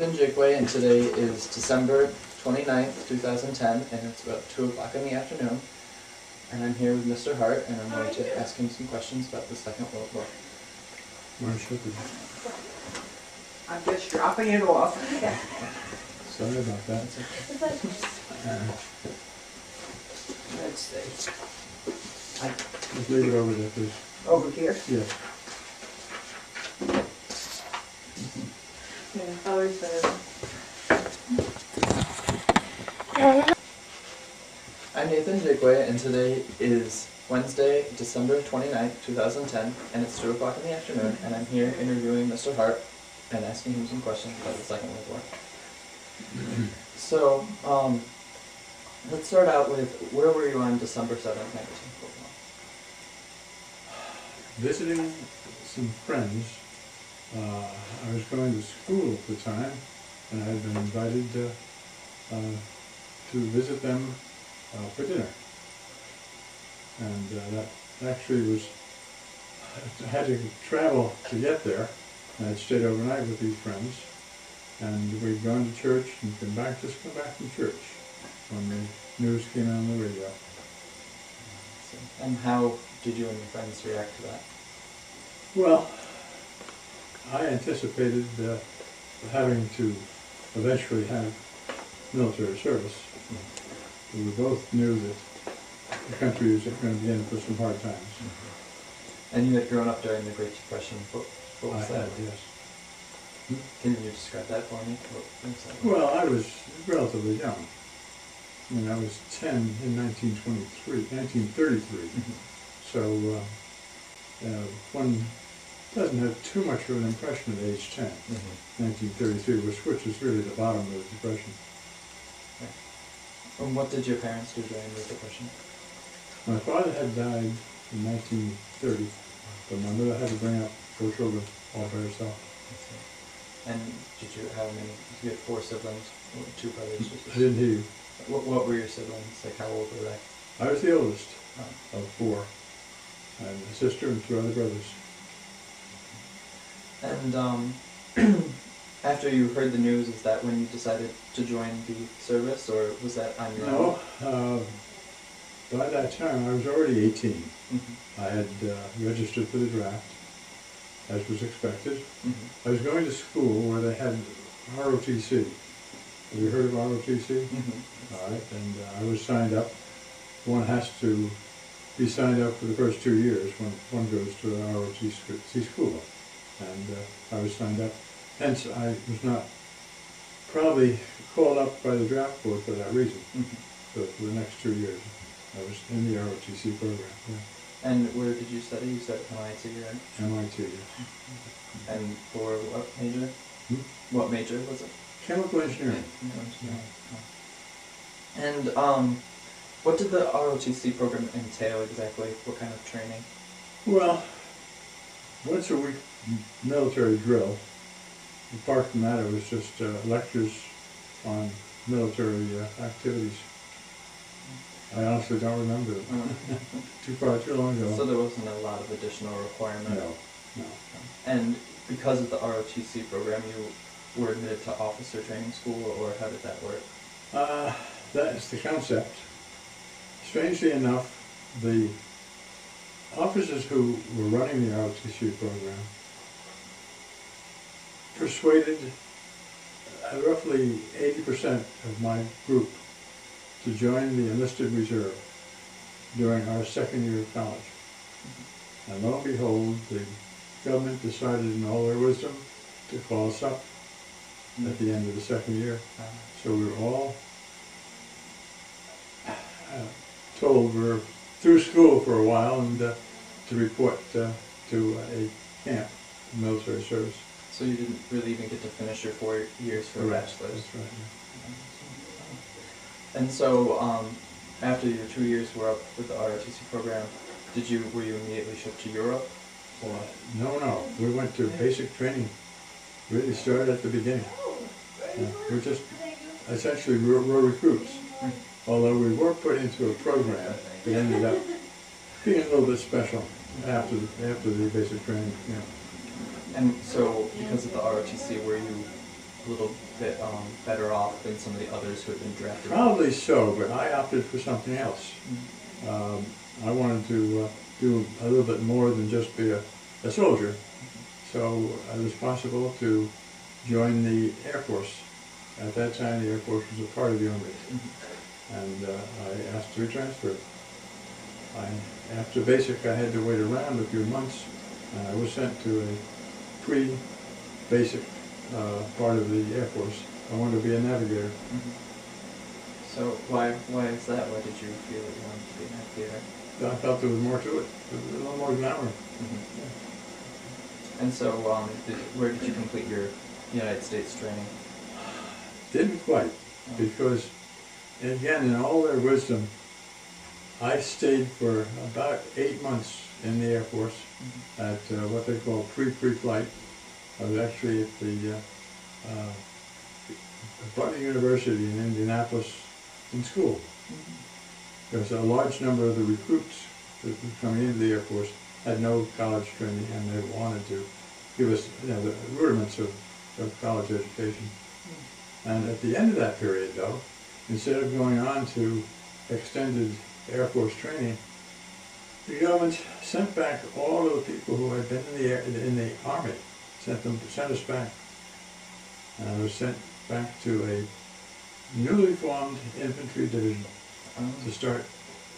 in Gridley, and today is December 29th, 2010, and it's about 2 o'clock in the afternoon. And I'm here with Mr. Hart, and I'm going to ask him some questions about the Second World War. Wanna shut the- I'm just dropping it off. Sorry about that. Uh, Let's see. I- Just leave it over there, please. Over here? Yeah. I'm Nathan Gridley, and today is Wednesday, December 29th, 2010, and it's 2 o'clock in the afternoon, and I'm here interviewing Mr. Hart and asking him some questions about the Second World War. So, um, let's start out with where were you on December 7th, 1941? Visiting some friends. Uh, I was going to school at the time, and I had been invited uh, uh, to visit them uh, for dinner. And uh, that actually was, I had to travel to get there. and I'd stayed overnight with these friends, and we'd gone to church and come back, just come back from church when the news came on the radio. And how did you and your friends react to that? Well, I anticipated uh, having to eventually have military service. We both knew that the country was going to be in for some hard times. And you had grown up during the Great Depression. What, what I was had, that? yes. Can you describe that for me? That? Well, I was relatively young. I mean, I was 10 in 1923, 1933. Mhm. So uh, uh, one doesn't have too much of an impression at age 10. Mhm. 1933, which, which was really the bottom of the Depression. And what did your parents do during the Depression? My father had died in 1930, but my mother had to bring up four children all by herself. And did you have many? You had four siblings, two brothers. I didn't hear you. What, what were your siblings? Like how old were they? I was the oldest Oh. of four. I had a sister and two other brothers. And um, after you heard the news, is that when you decided to join the service, or was that on your No, uh, by that time I was already 18. Mm-hmm. I had uh, registered for the draft, as was expected. Mm-hmm. I was going to school where they had ROTC. Have you heard of ROTC? Mm-hmm. All right, and uh, I was signed up. One has to be signed up for the first two years when one goes to an ROTC school. And uh, I was signed up. Hence, I was not probably called up by the draft board for that reason. Mm-hmm. So for the next two years, I was in the ROTC program. Yeah. And where did you study? You said MIT, right? MIT. yeah. And for what major? Hmm? What major was it? Chemical engineering. And um, what did the ROTC program entail exactly? What kind of training? Well, once a week military drill. Apart from that, it was just uh, lectures on military uh, activities. I honestly don't remember Too far, too long ago. so there wasn't a lot of additional requirement. no, no. And because of the ROTC program, you were admitted to officer training school, or how did that work? Uh, that is the concept. Strangely enough, the officers who were running the ROTC program persuaded uh, roughly 80% of my group to join the enlisted reserve during our second year of college. And lo and behold, the government decided in all their wisdom to call us up at the end of the second year. So we were all uh, told we're through school for a while and uh, to report uh, to a camp, military service. So you didn't really even get to finish your four years for a bachelor's. That's right. And so, um, after your two years were up with the ROTC program, did you were you immediately shipped to Europe? Or. No, no, we went to basic training. Really started at the beginning. Yeah, We're just essentially we're, we're recruits. Although we were put into a program we ended up being a little bit special after after the basic training. Yeah. And so, because of the ROTC, were you a little bit um, better off than some of the others who had been drafted? Probably so, but I opted for something else. Mhm. Um, I wanted to uh, do a little bit more than just be a, a soldier. So I was possible to join the Air Force. At that time, the Air Force was a part of the Army, Mhm. and uh, I asked to be transferred. I, after basic, I had to wait around a few months, and I was sent to a pre-basic uh, part of the Air Force. I wanted to be a navigator. Mhm. So why why is that? Why did you feel that you wanted to be an navigator? I felt there was more to it, a little more glamour. And so, um, did, where did you complete your United States training? Didn't quite, because, again, in all their wisdom, I stayed for about eight months in the Air Force Mhm. at uh, what they call pre-pre-flight. I was actually at the uh, uh, Butler University in Indianapolis in school. Because a large number of the recruits that were coming into the Air Force had no college training and they wanted to give us, you know, the rudiments of, of college education. And at the end of that period, though, instead of going on to extended Air Force training, the government sent back all of the people who had been in the air, in the army, sent them, sent us back. And I was sent back to a newly formed infantry division Um, to start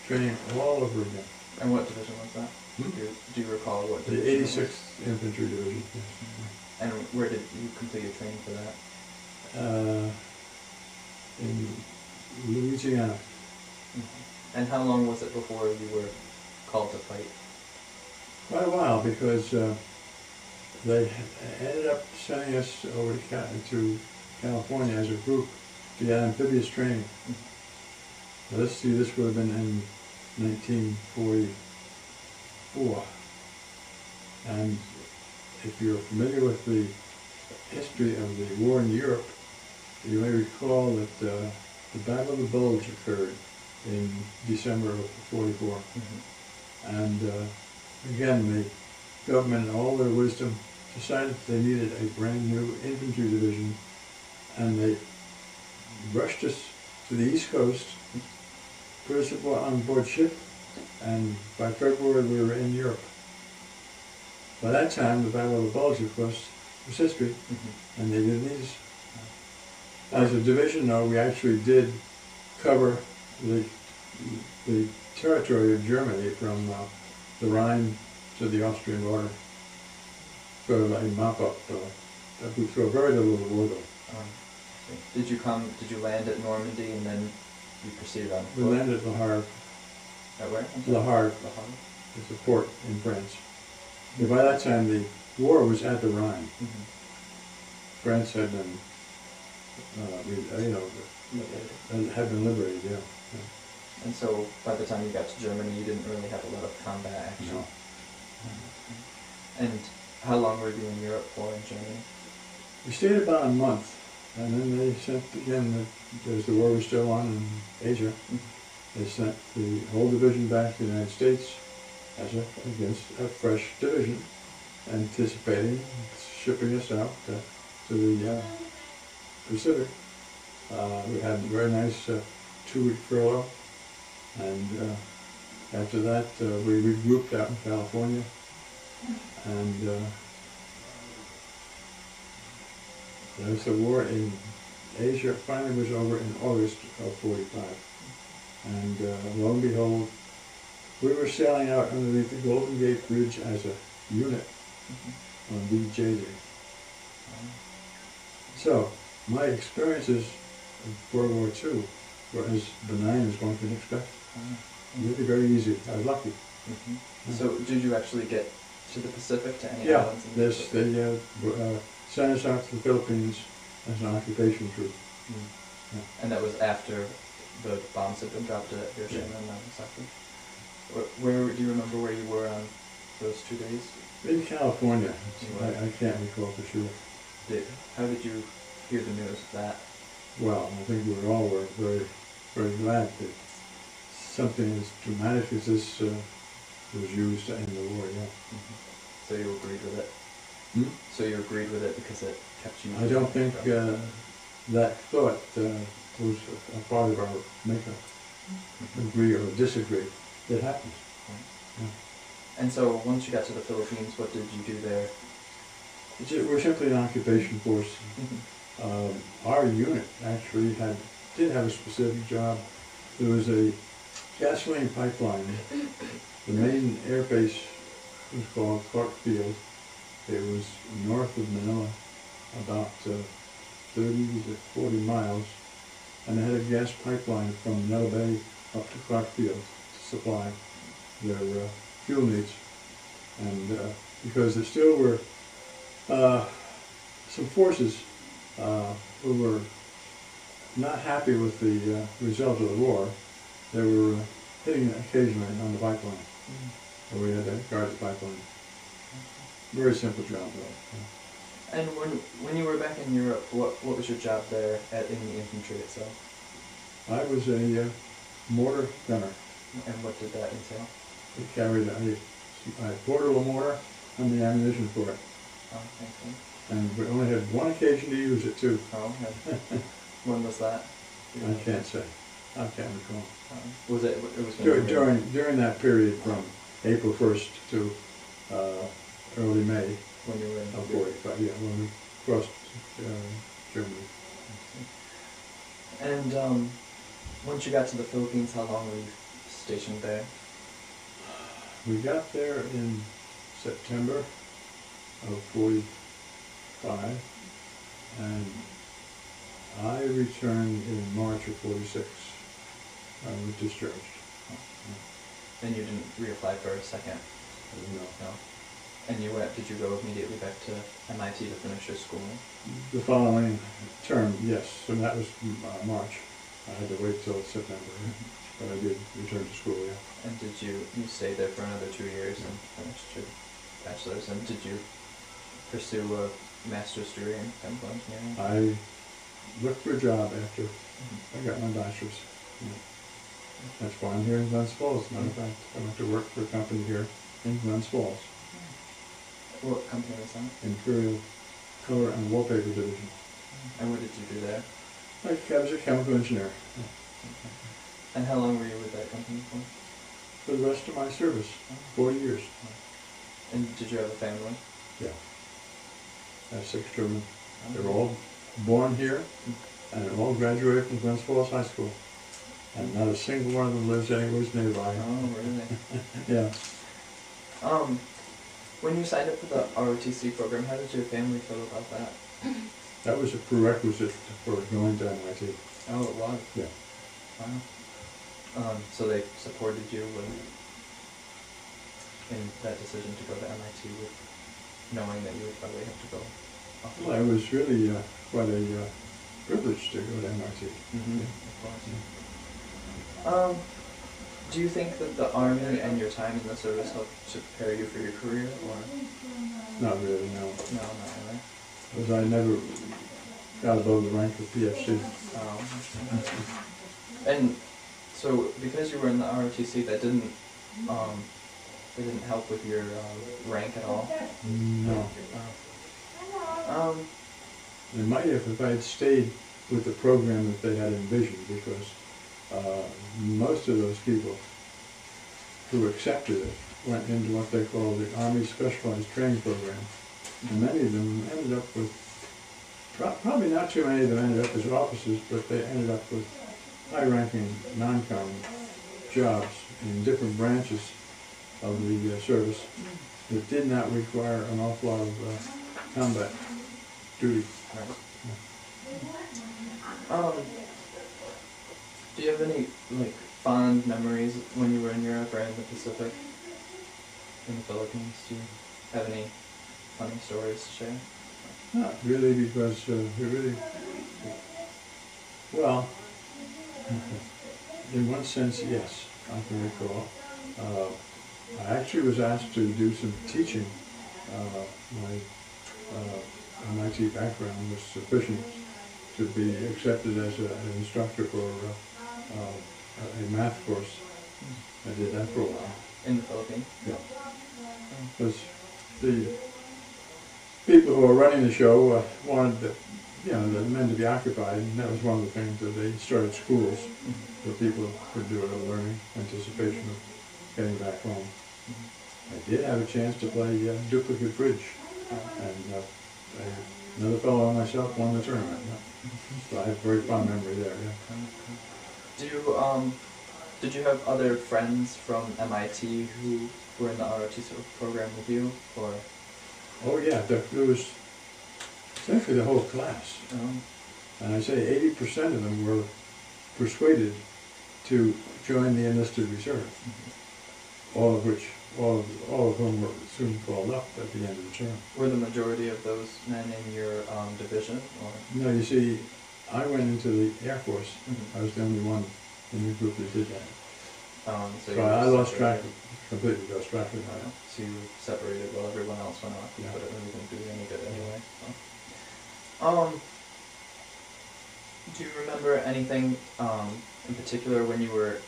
training all over again. and what division was that? Hmm? Do, you, do you recall what The division? it was? 86th Infantry Division. yes. And where did you complete your training for that? Uh, in Louisiana. And how long was it before you were called to fight? Quite a while because uh, they ended up sending us over to, California as a group to get amphibious training. Now, let's see, this would have been in 1944. And if you're familiar with the history of the war in Europe, you may recall that uh, the Battle of the Bulge occurred in December of 44. And uh, again, the government, in all their wisdom, decided they needed a brand new infantry division, and they rushed us to the East Coast, put us abo- on board ship, and by February we were in Europe. By that time, the Battle of the Bulge, of course, was history, and they didn't need us. As a division, though, we actually did cover the, the territory of Germany from uh, the Rhine to the Austrian border. Sort of a mop-up, uh, that we saw very little of the war though. Um, so did you come? Did you land at Normandy and then you proceeded on We landed at Le Havre. At where? Le Havre Le Havre. is a port in France. And by that time, the war was at the Rhine. Mhm. France had been, uh, uh, you know, Liberated. had been liberated, yeah. And so by the time you got to Germany, you didn't really have a lot of combat action. No. And how long were you in Europe for in Germany? We stayed about a month, and then they sent, again, the- as the war was still on in Asia, they sent the whole division back to the United States as a, against a fresh division, anticipating shipping us out uh, to the uh, Pacific. Uh, we had a very nice uh, two-week furlough, and uh, after that, uh, we regrouped out in California, and uh, the war in Asia finally was over in August of 45. And uh, lo and behold, we were sailing out underneath the Golden Gate Bridge as a unit on V-J Day. So, my experiences of World War II as benign as one can expect. Really very easy. I was lucky. Mhm. So did you actually get to the Pacific, to any Yeah, islands? in the they uh, uh, sent us out to the Philippines as an occupation troop. Mm. And that was after the bombs had been dropped at Hiroshima and Nagasaki? Where, where, do you remember where you were on those two days? In California, I, I can't recall for sure. Did, how did you hear the news of that? Well, I think we were all were very, very glad that something as dramatic as this uh, was used to end the war, yeah. So you agreed with it? Hmm? So you agreed with it because it kept you. I don't think uh, that thought uh, was a part of our makeup, agree or disagree. It happens. And so once you got to the Philippines, what did you do there? It's We're simply an occupation force. Um, Our unit actually had, did have a specific job. There was a gasoline pipeline. The main air base was called Clark Field. It was north of Manila, about uh, thirty to forty miles. And they had a gas pipeline from Manila Bay up to Clark Field to supply their uh, fuel needs. And uh, because there still were uh, some forces uh, who were not happy with the uh, result of the war. They were uh, hitting it occasionally on the pipeline, Mhm. or we had to guard the pipeline. Very simple job though. And when when you were back in Europe, what what was your job there at in the infantry itself? I was a uh, mortar gunner. And what did that entail? We carried a, a portable mortar and the ammunition for it. Oh, thank you. And we only had one occasion to use it too. Oh, okay. when was that? I can't say. I can't recall. Um, was it? It was when you During, were- during, during that period from April first to, uh, early May when you were in of forty-five, yeah, when we crossed, uh, Germany. And um, once you got to the Philippines, how long were you stationed there? We got there in September of forty-five, and I returned in March of forty-six. I was discharged. Then you didn't reapply for a second, know, no? And you went? Did you go immediately back to MIT to finish your schooling? The following term, yes, and that was uh, March. I had to wait till September, but I did return to school, yeah. And did you you stayed there for another two years and finished your bachelor's? And did you pursue a master's degree in chemical engineering? I looked for a job after. I got my bachelor's. That's why I'm here in Glens Falls, As a matter of fact. I went to work for a company here in Glens Falls, What company was that? Imperial Color and Wallpaper Division. And what did you do there? I was a chemical engineer And how long were you with that company for? for the rest of my service, forty years. And did you have a family? Yeah. I have six children. They're all born here and all graduated from Glens Falls High School. And not a single one of them lives anywhere nearby. Oh, really? Yeah. Um, when you signed up for the ROTC program, how did your family feel about that? That was a prerequisite for going to MIT. Oh, it was. Yeah. Wow. Um, so they supported you with, in that decision to go to MIT with knowing that you would probably have to go. Well, it was really uh, quite a uh, privilege to go to MIT. Mhm, of course. Um, do you think that the army and your time in the service helped to prepare you for your career, or Not really, no. no, not really? Because I never got above the rank of PFC. Um, and so, because you were in the ROTC, that didn't um, that didn't help with your um, rank at all. No. Um, It might have if I had stayed with the program that they had envisioned, because uh, most of those people who accepted it went into what they call the Army Specialized Training Program. And many of them ended up with, probably not too many of them ended up as officers, but they ended up with high-ranking non-com jobs in different branches of the uh, service that did not require an awful lot of uh, combat right. Um, do you have any like fond memories when you were in Europe or in the Pacific, in the Philippines? Do you have any funny stories to share? Not really, because uh, it really, well, in one sense, yes, I can recall. Uh, I actually was asked to do some teaching. Uh, my uh, MIT background was sufficient to be accepted as a, an instructor for uh, uh, a math course. I did that for a while. In the Philippines? Yeah. Oh. Because the people who were running the show uh, wanted the, you know, the men to be occupied, and that was one of the things that they started schools Mhm. where people could do a little learning anticipation of getting back home. Mhm. I did have a chance to play uh, duplicate bridge, and uh, I- another fellow and myself won the tournament. So I have a very fond memory there, yeah. Do you um, did you have other friends from MIT who were in the ROTC program with you, or Oh, yeah, there, there was essentially the whole class. um, And I say eighty percent of them were persuaded to join the enlisted reserve, all of which, all of, all of whom were soon called up at the end of the term. were the majority of those men in your um, division, or? No, you see, I went into the Air Force. Mhm. I was the only one in the group that did that. Um, so So I lost track, of- completely lost track of that. So you separated while everyone else went off, Yeah. but it really didn't do you any good anyway. So. Um, do you remember anything um, in particular when you were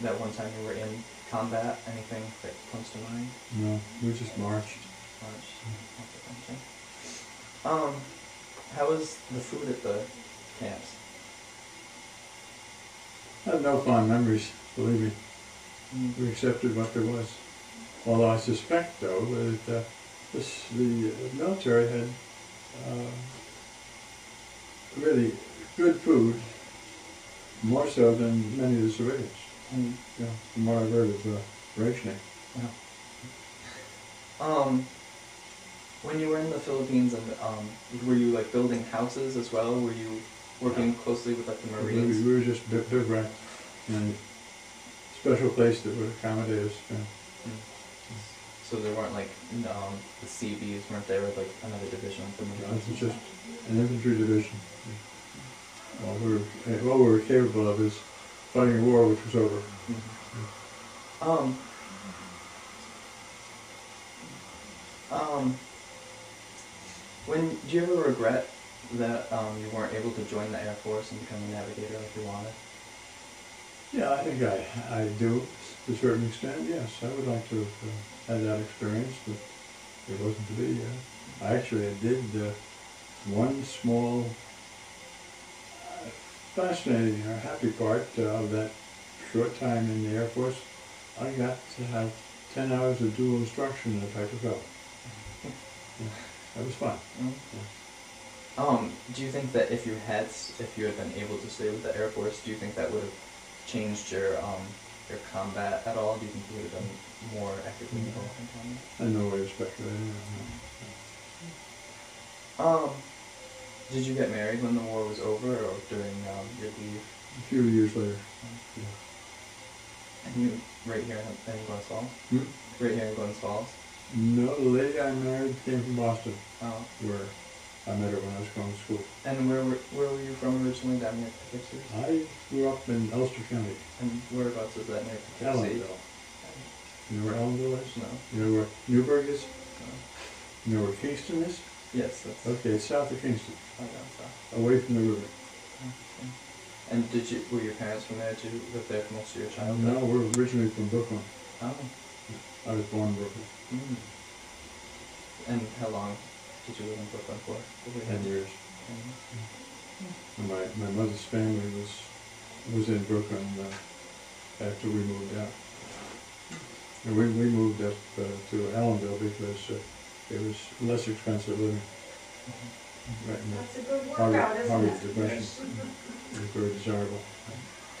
that one time you were in combat? Anything that comes to mind? No, we just marched. March. Okay. Um, how was the food at the camps? I have no fond memories, believe me. Mm. We accepted what there was. Although I suspect, though, that uh, this, the military had uh, really good food, more so than many of the civilians. Know, from what I've heard of uh, rationing. Um, when you were in the Philippines and um, were you like building houses as well? Were you working closely with like the Marines? we were just bi- bivouacked in a special place that would accommodate us. know. Mm. So there weren't like um, the CBs weren't there with like another division of the? This is just an infantry division. All we were, all we were capable of is fighting war which was over. Um. Um. When do you ever regret that um, you weren't able to join the Air Force and become a navigator like you wanted? Yeah, I think I, I do, to a certain extent, yes. I would like to have uh, had that experience, but it wasn't to be. Uh, I actually did uh, one small, fascinating or happy part uh, of that short time in the Air Force. I got to have 10 hours of dual instruction in a type of that was fun. Mm. Um, do you think that if you had, if you had been able to stay with the Air Force, do you think that would have changed your um, your combat at all? Do you think you would have done more actively involved in combat? I know way of speculating. Um, did you get married when the war was over or during um, your leave? A few years later. Yeah. And you right here in, Glens Falls? Hmm? Right here in Glens Falls? No, the lady I married came from Boston, Oh. where I met her when I was going to school. And where were, where were you from originally? Down near Poughkeepsie? I grew up in Ulster County, And whereabouts is that near Poughkeepsie? Ellenville. You know where Ellenville is? No. You know where Newburgh is? no. You know where Kingston is? Yes, that's Okay, south of Kingston, oh, down south. away from the river. Okay. And did you were your parents from there? Did you live there for most of your childhood? No, we're originally from Brooklyn. Oh. I was born in Brooklyn, Mm. And how long did you live in Brooklyn for? Over ten years. Mm. And my, my mother's family was, was in Brooklyn uh, after we moved out. And we, we moved up uh, to Ellenville because uh, it was less expensive living right in That's a good the Harvard, isn't Harvard it? Depression. It was very desirable.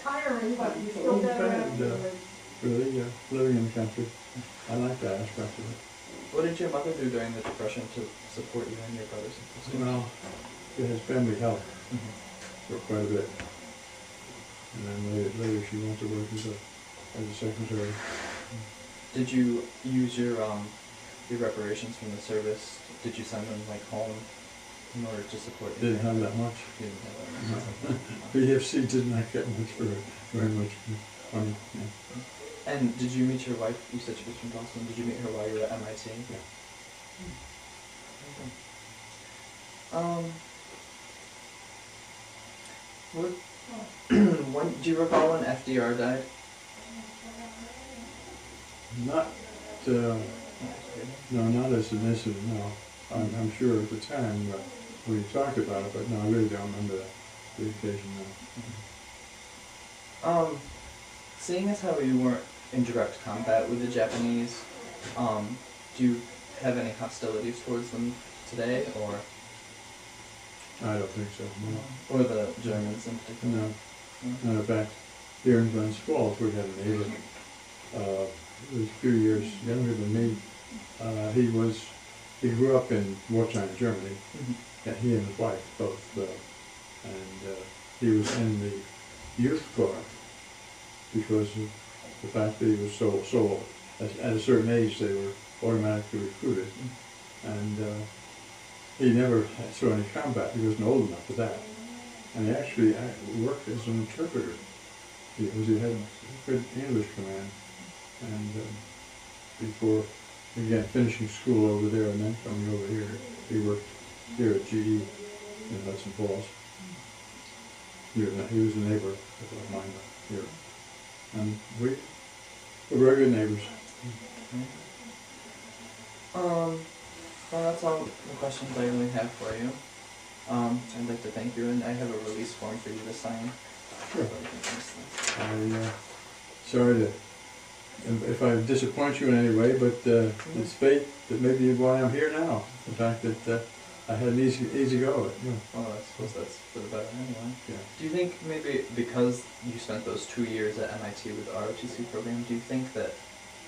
Tiring, but you feel better bad, uh. Really, uh, living in the country, I like that aspect of it. What did your mother do during the depression to support you and your brothers and sisters? Well, it has family help Mhm. for quite a bit. And then later, later she went to work as a, as a secretary. Did you use your um your reparations from the service? Did you send them like home in order to support you? Didn't have that much. You didn't have that much. PFC did not get much for very much money. Yeah. And did you meet your wife? You said she was from Boston. Did you meet her while you were at MIT? Yeah. Um. What? when do you recall when FDR died? Not, uh, no, not as an incident, no. I'm, I'm sure at the time, uh, we talked about it, but no, I really don't remember that, the occasion now. Um, seeing as how you weren't in direct combat with the Japanese, um, do you have any hostilities towards them today, or I don't think so, no. or the Germans in particular? No, No? no, in fact, here in Glens Falls, we had a neighbor, uh, who was a few years younger than me. Uh, he was, he grew up in wartime Germany, Mhm. and he and his wife both, uh, and, uh, he was in the youth corps because of the fact that he was so, so, at, at a certain age, they were automatically recruited. And, uh, he never saw any combat, he wasn't old enough for that. And he actually worked as an interpreter. because he had good English command. And, um, before, again, finishing school over there and then coming over here, he worked here at GE in Hudson Falls. He was, a- he was a neighbor of mine here. And we were very good neighbors. Um, well, that's all the questions I really have for you. Um, I'd like to thank you, and I have a release form for you to sign. Sure. I, uh, sorry to, if I disappoint you in any way, but, uh, it's fate that maybe why I'm here now. The fact that, uh, I had an easy, easy go of it, know. Well, I suppose that's for the better anyway. Yeah. Do you think maybe because you spent those two years at MIT with the ROTC program, do you think that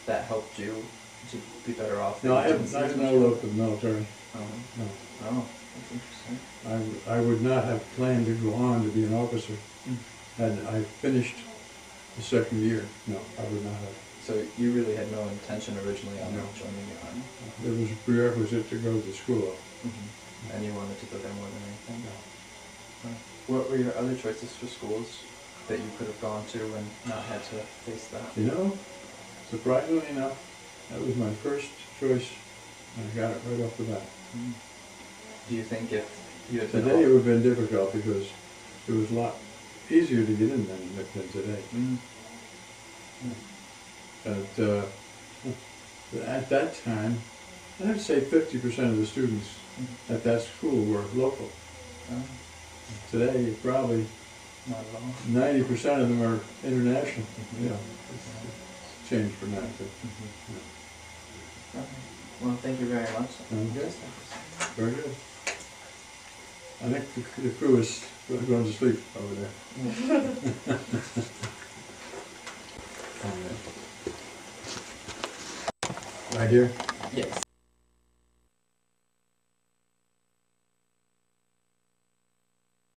that helped you to be better off? No, I haven't, I have no citizenship? love for the military, Oh, no. oh, that's interesting. I, w- I would not have planned to go on to be an officer Mm. had I finished the second year. No, I would not have. So you really had no intention originally on No. joining the army, It was a prerequisite to go to school. and you wanted to go there more than anything. What were your other choices for schools that you could have gone to and not had to face that? You know, surprisingly enough, that was my first choice, and I got it right off the bat. Mm. Do you think if you had been Today it would have been difficult because it was a lot easier to get in than, than today. Mm. But, uh, at that time, I'd say fifty percent of the students at that school were local. Oh, Today, probably not at all. ninety percent of them are international. Yeah, it's changed from that, but, Okay. Well, thank you very much. Okay. very good. I think the, the crew is going to sleep over there. Right here? Yes.